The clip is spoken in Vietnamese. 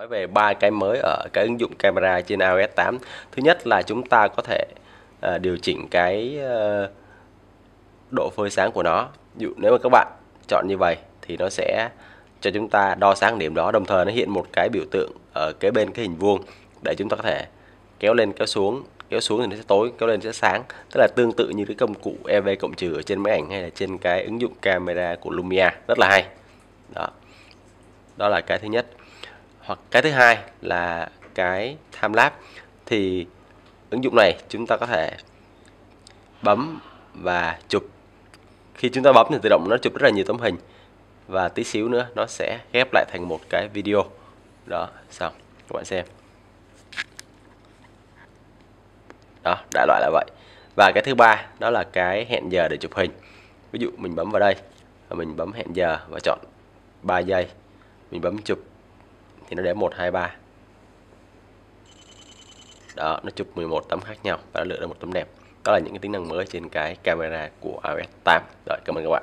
nói về ba cái mới ở cái ứng dụng camera trên iOS 8 thứ nhất là chúng ta có thể uh, điều chỉnh cái uh, độ phơi sáng của nó. Dụ nếu mà các bạn chọn như vậy thì nó sẽ cho chúng ta đo sáng điểm đó đồng thời nó hiện một cái biểu tượng ở kế bên cái hình vuông để chúng ta có thể kéo lên kéo xuống. Kéo xuống thì nó sẽ tối kéo lên sẽ sáng. Tức là tương tự như cái công cụ EV cộng trừ ở trên máy ảnh hay là trên cái ứng dụng camera của Lumia. Rất là hay. Đó. Đó là cái thứ nhất hoặc cái thứ hai là cái time lapse. Thì ứng dụng này chúng ta có thể bấm và chụp. Khi chúng ta bấm thì tự động nó chụp rất là nhiều tấm hình. Và tí xíu nữa nó sẽ ghép lại thành một cái video. Đó, xong. Các bạn xem. Đó, đại loại là vậy. Và cái thứ ba, đó là cái hẹn giờ để chụp hình. Ví dụ mình bấm vào đây và mình bấm hẹn giờ và chọn 3 giây. Mình bấm chụp thì nó để 1 2 3 đó, nó chụp 11 tấm khác nhau và nó lựa ra một tấm đẹp. Đó là những cái tính năng mới trên cái camera của iOS 8 rồi, cảm ơn các bạn.